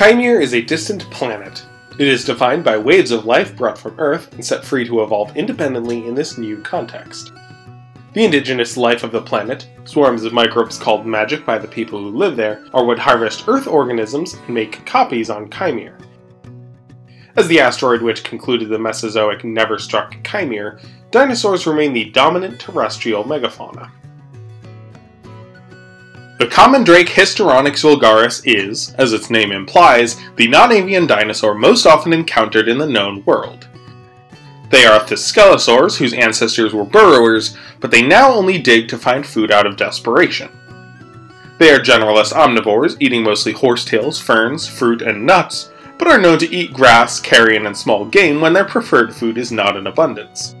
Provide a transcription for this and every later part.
Kaimere is a distant planet. It is defined by waves of life brought from Earth and set free to evolve independently in this new context. The indigenous life of the planet, swarms of microbes called magic by the people who live there, are what harvest Earth organisms and make copies on Kaimere. As the asteroid which concluded the Mesozoic never struck Kaimere, dinosaurs remain the dominant terrestrial megafauna. The common drake Hystronyx vulgaris is, as its name implies, the non-avian dinosaur most often encountered in the known world. They are Thescelosaurs, whose ancestors were burrowers, but they now only dig to find food out of desperation. They are generalist omnivores, eating mostly horsetails, ferns, fruit, and nuts, but are known to eat grass, carrion, and small game when their preferred food is not in abundance.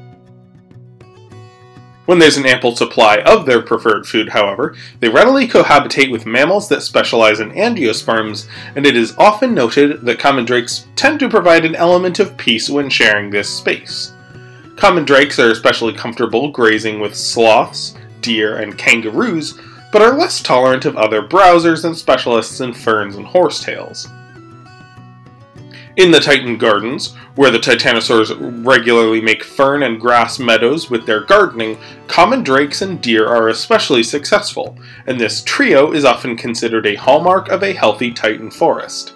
When there's an ample supply of their preferred food, however, they readily cohabitate with mammals that specialize in angiosperms, and it is often noted that common drakes tend to provide an element of peace when sharing this space. Common drakes are especially comfortable grazing with sloths, deer, and kangaroos, but are less tolerant of other browsers and specialists in ferns and horsetails. In the Titan Gardens, where the titanosaurs regularly make fern and grass meadows with their gardening, common drakes and deer are especially successful, and this trio is often considered a hallmark of a healthy Titan forest.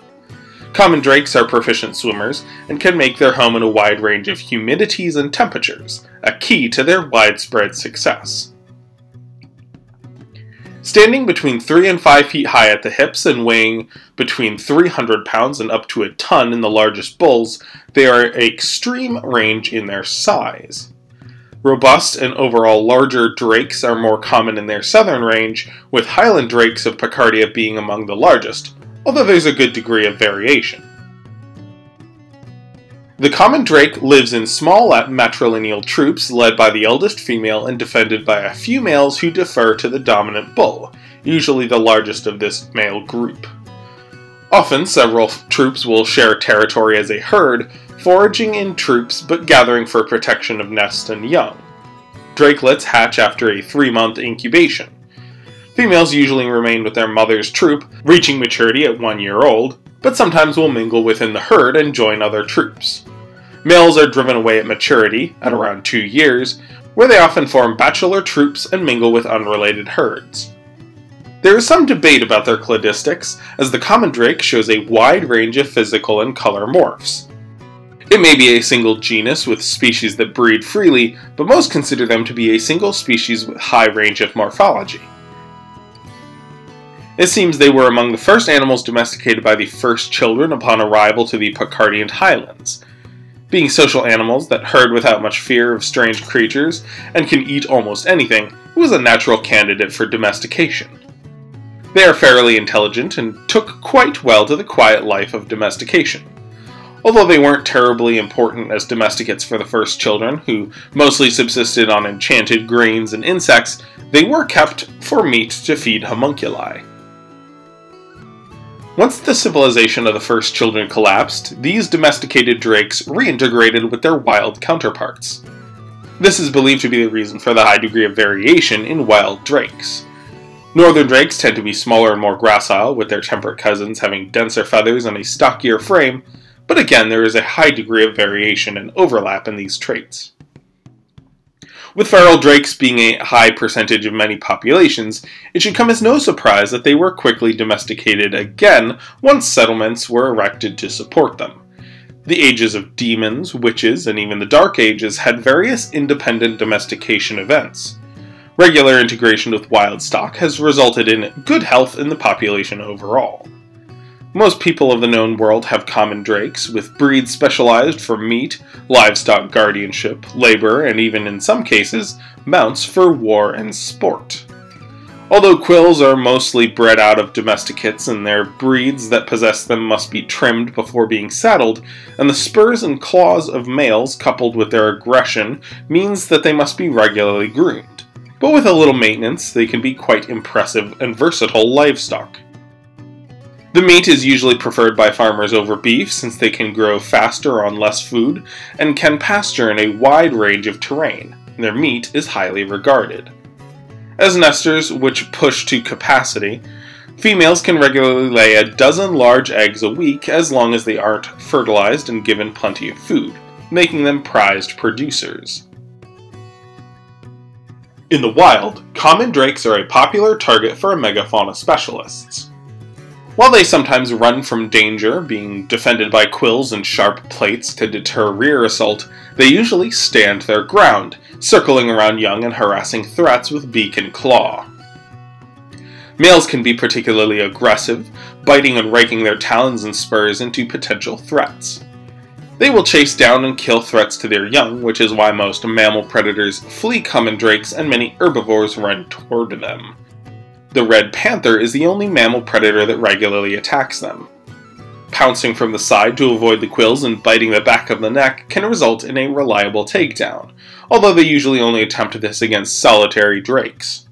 Common drakes are proficient swimmers and can make their home in a wide range of humidities and temperatures, a key to their widespread success. Standing between 3 and 5 feet high at the hips and weighing between 300 pounds and up to a ton in the largest bulls, they are extreme range in their size. Robust and overall larger drakes are more common in their southern range, with highland drakes of Picardia being among the largest, although there's a good degree of variation. The common drake lives in small matrilineal troops led by the eldest female and defended by a few males who defer to the dominant bull, usually the largest of this male group. Often, several troops will share territory as a herd, foraging in troops but gathering for protection of nest and young. Drakelets hatch after a three month incubation. Females usually remain with their mother's troop, reaching maturity at one year old, but sometimes will mingle within the herd and join other troops. Males are driven away at maturity, at around two years, where they often form bachelor troops and mingle with unrelated herds. There is some debate about their cladistics, as the common drake shows a wide range of physical and color morphs. It may be a single genus with species that breed freely, but most consider them to be a single species with high range of morphology. It seems they were among the first animals domesticated by the first children upon arrival to the Picardian highlands. Being social animals that herd without much fear of strange creatures and can eat almost anything, it was a natural candidate for domestication. They are fairly intelligent and took quite well to the quiet life of domestication. Although they weren't terribly important as domesticates for the first children, who mostly subsisted on enchanted grains and insects, they were kept for meat to feed homunculi. Once the civilization of the first children collapsed, these domesticated drakes reintegrated with their wild counterparts. This is believed to be the reason for the high degree of variation in wild drakes. Northern drakes tend to be smaller and more gracile, with their temperate cousins having denser feathers and a stockier frame, but again there is a high degree of variation and overlap in these traits. With feral drakes being a high percentage of many populations, it should come as no surprise that they were quickly domesticated again once settlements were erected to support them. The ages of demons, witches, and even the Dark Ages had various independent domestication events. Regular integration with wild stock has resulted in good health in the population overall. Most people of the known world have common drakes, with breeds specialized for meat, livestock guardianship, labor, and even in some cases, mounts for war and sport. Although quills are mostly bred out of domesticates and their breeds that possess them must be trimmed before being saddled, and the spurs and claws of males coupled with their aggression means that they must be regularly groomed. But with a little maintenance, they can be quite impressive and versatile livestock. The meat is usually preferred by farmers over beef since they can grow faster on less food and can pasture in a wide range of terrain. Their meat is highly regarded. As nesters, which push to capacity, Females can regularly lay a dozen large eggs a week as long as they aren't fertilized and given plenty of food, making them prized producers. In the wild, common drakes are a popular target for megafauna specialists. While they sometimes run from danger, being defended by quills and sharp plates to deter rear assault, they usually stand their ground, circling around young and harassing threats with beak and claw. Males can be particularly aggressive, biting and raking their talons and spurs into potential threats. They will chase down and kill threats to their young, which is why most mammal predators flee common drakes and many herbivores run toward them. The red panther is the only mammal predator that regularly attacks them. Pouncing from the side to avoid the quills and biting the back of the neck can result in a reliable takedown, although they usually only attempt this against solitary drakes.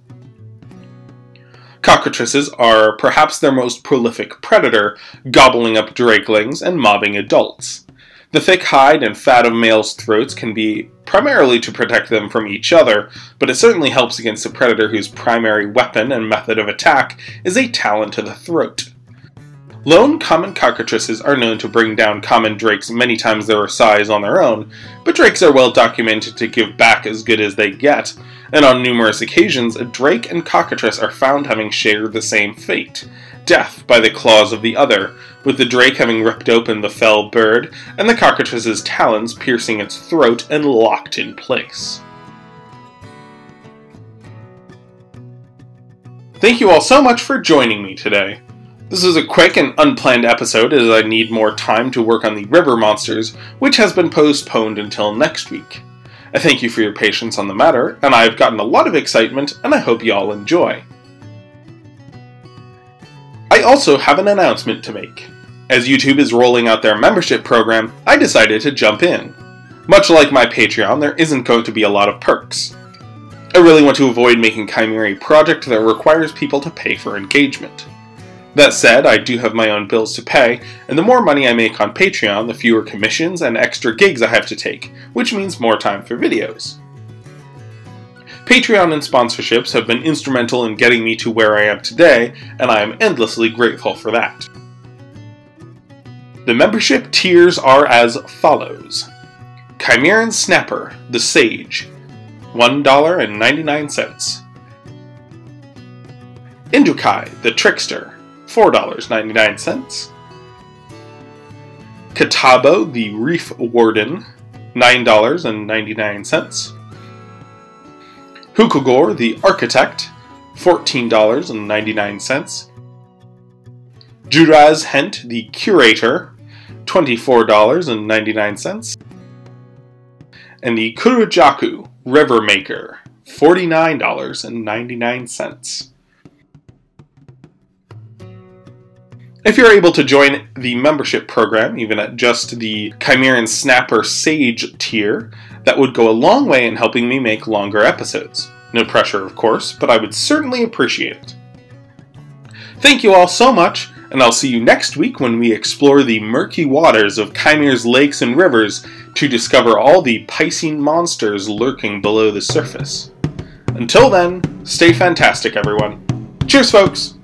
Cockatrices are perhaps their most prolific predator, gobbling up drakelings and mobbing adults. The thick hide and fat of males' throats can be primarily to protect them from each other, but it certainly helps against a predator whose primary weapon and method of attack is a talon to the throat. Lone common cockatrices are known to bring down common drakes many times their size on their own, but drakes are well documented to give back as good as they get, and on numerous occasions a drake and cockatrice are found having shared the same fate death by the claws of the other, with the drake having ripped open the fell bird, and the cockatrice's talons piercing its throat and locked in place. Thank you all so much for joining me today. This is a quick and unplanned episode as I need more time to work on the river monsters, which has been postponed until next week. I thank you for your patience on the matter, and I've gotten a lot of excitement, and I hope you all enjoy. I also have an announcement to make. As YouTube is rolling out their membership program, I decided to jump in. Much like my Patreon, there isn't going to be a lot of perks. I really want to avoid making Kaimere a project that requires people to pay for engagement. That said, I do have my own bills to pay, and the more money I make on Patreon, the fewer commissions and extra gigs I have to take, which means more time for videos. Patreon and sponsorships have been instrumental in getting me to where I am today, and I am endlessly grateful for that. The membership tiers are as follows Kaimeran Snapper, the Sage, $1.99. Indukai, the Trickster, $4.99. Katabo, the Reef Warden, $9.99. Hukogor the Architect, $14.99. Juraz Hent the Curator, $24.99. And the Kurujaku River Maker, $49.99. If you're able to join the membership program, even at just the Kaimeran Snapper Sage tier, that would go a long way in helping me make longer episodes. No pressure, of course, but I would certainly appreciate it. Thank you all so much, and I'll see you next week when we explore the murky waters of Kaimere's lakes and rivers to discover all the Piscine monsters lurking below the surface. Until then, stay fantastic, everyone. Cheers, folks!